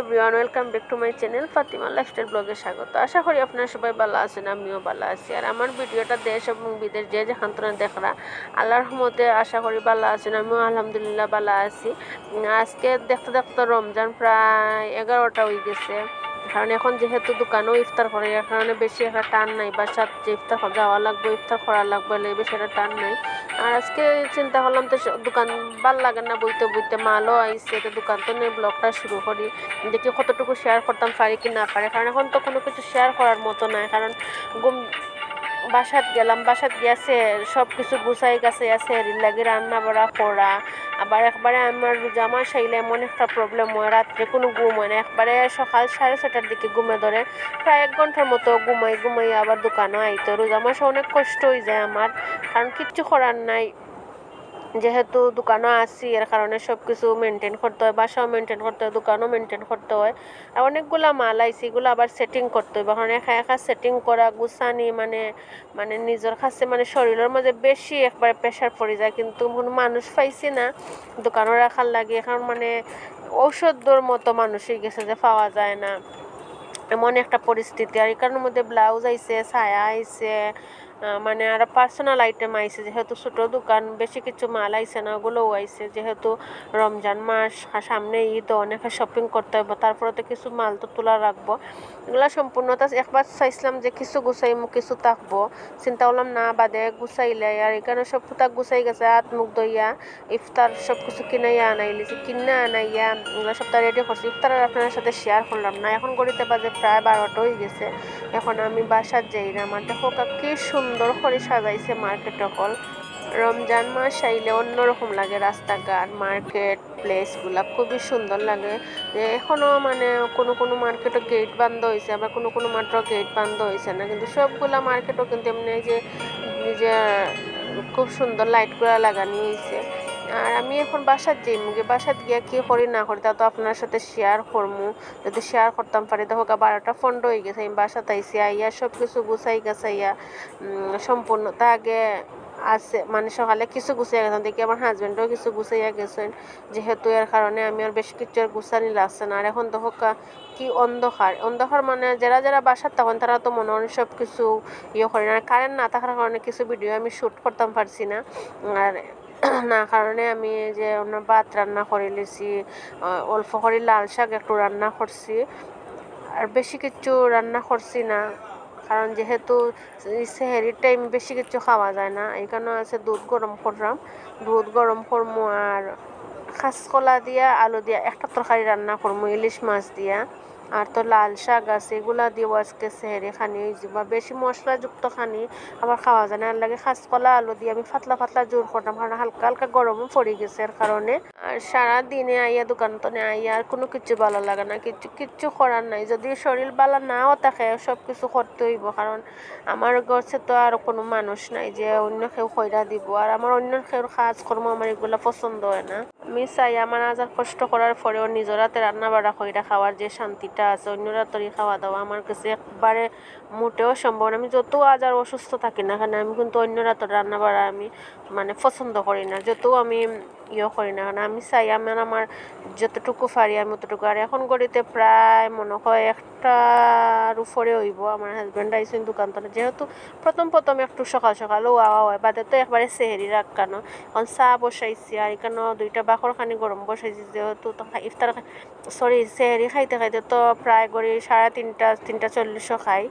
Everyone welcome back to my channel Fatima lifestyle ব্লগে স্বাগত। আশা করি আপনারা সবাই ভালো আছেন, আমিও ভালো আছি। আর আমার ভিডিওটা দেশ এবং বিদেশ যে যেখান তোরা দেখরা, আল্লাহর রহমতে আশা করি ভালো আছেন, আমিও আলহামদুলিল্লাহ ভালো আছি। আজকে দেখতে দেখতে রমজান প্রায় এগারোটা হয়ে গেছে। কারণ এখন যেহেতু দোকানেও ইফতার করে, এর কারণে বেশি একটা টান নাই। বা সাত যে ইফতার যাওয়া লাগবে, ইফতার করা লাগবে লাগবে একটা টান নাই। আর আজকে চিন্তা করলাম তো দোকান ভালো লাগে না বইতে বইতে। মালও আইসে তো দোকান তো নিয়ে ব্লগটা শুরু করি। দেখি কতটুকু শেয়ার করতাম পারি কি না পারে। কারণ এখন তো কোনো কিছু শেয়ার করার মতো নাই। কারণ গুম বাসাত গেলাম, বাসাত গিয়াছে সব কিছু গুছাই গাছে আছে লাগে রান্না বাড়া করা আবার একবারে আমার জামা সাইলে এমন একটা প্রবলেম হয়, রাত্রে কোনো ঘুম হয় না। একবারে সকাল সাড়ে ছটার দিকে ঘুমে ধরে, প্রায় এক ঘণ্টার মতো ঘুমাই ঘুমাই আবার দোকানও আইতো। রোজা অনেক কষ্ট হয়ে যায় আমার, কারণ কিচ্ছু করার নাই। যেহেতু দোকানও আছি এর কারণে সব কিছু মেনটেন করতে হয় বাসাও মেনটেন করতে হয় দোকানও মেনটেন করতে হয়। আর অনেকগুলা মাল আইছে এগুলো আবার সেটিং করতে হয় কারণ একা একা সেটিং করা গুছানি মানে মানে নিজের কাছে মানে শরীরের মধ্যে বেশি একবারে প্রেশার পড়ে যায়। কিন্তু কোনো মানুষ পাইছি না দোকানও রাখার লাগে। এখন মানে ঔষধর মতো মানুষই গেছে যে পাওয়া যায় না। এমন একটা পরিস্থিতি। আর এখানের মধ্যে ব্লাউজ আইসে ছায়া আহ, মানে আর পার্সোনাল আইটেম আইছে, যেহেতু ছোটো দোকান, বেশি কিছু মাল আইছে না, ওগুলোও আইছে। যেহেতু রমজান মাস সামনে ঈদ, অনেকে শপিং করতে হবে তারপরে তো কিছু মাল তো তোলা রাখব। এগুলা সম্পূর্ণতা একবার চাইছিলাম যে কিছু গুছাইমু, কিছু থাকব। চিন্তা করলাম না, বাদে গুছাইলে, আর এখানে সব পুতাক গুছাই গেছে, হাত, মুখ দইয়া ইফতার সব কিছু কিনাইয়া আনাইলিছি কিনা আনাইয়া, এগুলো সবটা রেডি করছি। ইফতার আপনার সাথে শেয়ার করলাম না, এখন গড়িতে বাজে প্রায় বারোটা হয়ে গেছে। এখন আমি বাসার যাই না, আমার দেখো কা কি সুন্দর করে সাজাইছে মার্কেট অকল রমজান মাস আইলে অন্যরকম লাগে রাস্তাঘাট মার্কেট প্লেসগুলা খুবই সুন্দর লাগে। যে এখনও মানে কোনো কোনো মার্কেটও গেট বন্ধ হয়েছে আবার কোনো কোনো মাত্র গেট বন্ধ হয়েছে না। কিন্তু সবগুলা মার্কেটও কিন্তু এমনি যে নিজের খুব সুন্দর লাইটগুলা লাগানি হয়েছে আর আমি এখন বাসাত যাই মুগে বাসাত গিয়া কি করি না করি তা তো আপনার সাথে শেয়ার করমু। যদি শেয়ার করতাম পারি। দেখো বারোটা ফন্ড হয়ে গেছে আমি বাসাত আইসি আইয়া সব কিছু গুছাই গাছাইয়া উম, সম্পূর্ণতা আগে আছে মানে সকালে কিছু গুছিয়ে গেছেন দেখি আমার হাজব্যান্ডও কিছু গুছাইয়া গেছেন। যেহেতু এর কারণে আমি আর বেশ কিছু আর গুছানি লাগছে না। আর এখন দেখো কা কি অন্ধকার। অন্ধকার মানে যারা যারা বাসার তখন তারা তো মনে হয় সব কিছু ইয়ে করে না। কারেন্ট না থাকার কারণে কিছু ভিডিও আমি শ্যুট করতাম পারছি না। আর না, কারণে আমি যে অন্য ভাত রান্না করে লিছি অল্প করে লাল শাক একটু রান্না করছি। আর বেশি কিছু রান্না করছি না, কারণ যেহেতু সেহেরির টাইম বেশি কিছু খাওয়া যায় না, এই কারণে আছে দুধ গরম করলাম। দুধ গরম করব আর কাঁচকলা দিয়া, আলু দিয়া একটা তরকারি রান্না করব ইলিশ মাছ দিয়া। আর তো লাল শাক আছে, এগুলা দিয়েও আজকে সেহেরি খানি আর বেশি মশলাযুক্ত খানি আবার খাওয়া যায় না। আর লাগে কাঁচকলা আলু দিয়ে আমি পাতলা পাতলা জোর করতাম, কারণ হালকা হালকা গরমও পড়ে গেছে এর কারণে। আর সারা দিনে আইয়া, দোকান তো আইয়া আর কোনো কিছু ভালো লাগে না, কিছু কিচ্ছু করার নাই। যদি শরীর ভালো নাও থাকে সব কিছু করতে হইব, কারণ আমার কাছে তো আর কোনো মানুষ নাই যে অন্য কেউ খয়রা দিব। আর আমার অন্য কেউ কাজ কর্ম আমার এগুলো পছন্দ হয় না। আমি চাই আমার আজার কষ্ট করার পরেও নিজের হাতে রান্না বাড়া কইরা খাওয়ার যে শান্তিটা আছে, অন্যরা তরি খাওয়া দাওয়া আমার কাছে একবারে মোটেও সম্ভব আমি যত আর অসুস্থ থাকি না কেন, আমি কিন্তু অন্যরা তো রান্না বাড়া আমি মানে পছন্দ করি না। যত আমি ইয়ে করি না। কারণ আমি চাই আমার আমার যতটুকু পারি আমি অতটুকু। আর এখন গড়িতে প্রায় মনে হয় একটার উপরে হইব আমার হাজব্যান্ড আইসেন দোকান তো যেহেতু প্রথম প্রথম একটু সকাল সকালও আওয়া হয়, বাদে তো একবারে সেহেরি রাখানো এখন চা বসাইছি আর এখানে দুইটা বাখর খানি গরম বসাইছি। যেহেতু ইফতার সরি সেহেরি খাইতে খাইতে তো প্রায় গড়ি সাড়ে তিনটা তিনটা চল্লিশও খাই।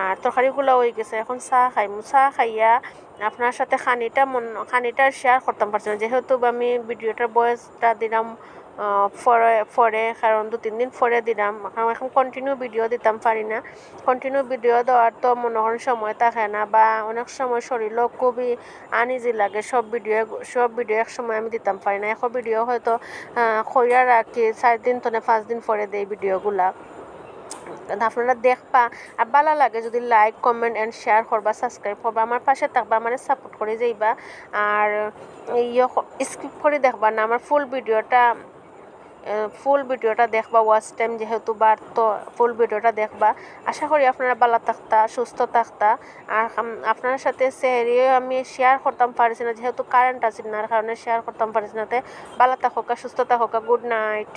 আর তরকারিগুলো হয়ে গেছে। এখন চা খাই চা খাইয়া আপনার সাথে খানিটা মন খানিটা শেয়ার করতাম পারছি না যেহেতু আমি ভিডিওটার বয়সটা দিলাম ফরে পরে কারণ দু তিন দিন পরে দিলাম এখন কন্টিনিউ ভিডিও দিতাম পারি না। কন্টিনিউ ভিডিও দেওয়ার তো মনে করেন সময় থাকে না, বা অনেক সময় শরীরও খুবই আনইজি লাগে সব ভিডিও সব ভিডিও এক সময় আমি দিতাম পারি না। এখন ভিডিও হয়তো খৈরা রাখি চার দিন তো না পাঁচ দিন পরে দেই ভিডিওগুলা আপনারা দেখবা আর ভালো লাগে যদি লাইক কমেন্ট এন্ড শেয়ার করবা সাবস্ক্রাইব করবা, আমার পাশে থাকবা, আমার সাপোর্ট করে যাইবা। আর ইয়ে স্কিপ করে দেখবা না, আমার ফুল ভিডিওটা ফুল ভিডিওটা দেখবা ওয়াচ টাইম যেহেতু বার তো ফুল ভিডিওটা দেখবা। আশা করি আপনারা ভালো থাকতা, সুস্থ থাকতা। আর আপনার সাথে সেহেরি আমি শেয়ার করতাম পারছি না, যেহেতু কারেন্ট আছে না কারণে শেয়ার করতাম পারছি না ভালো থাকা, সুস্থ থাকা গুড নাইট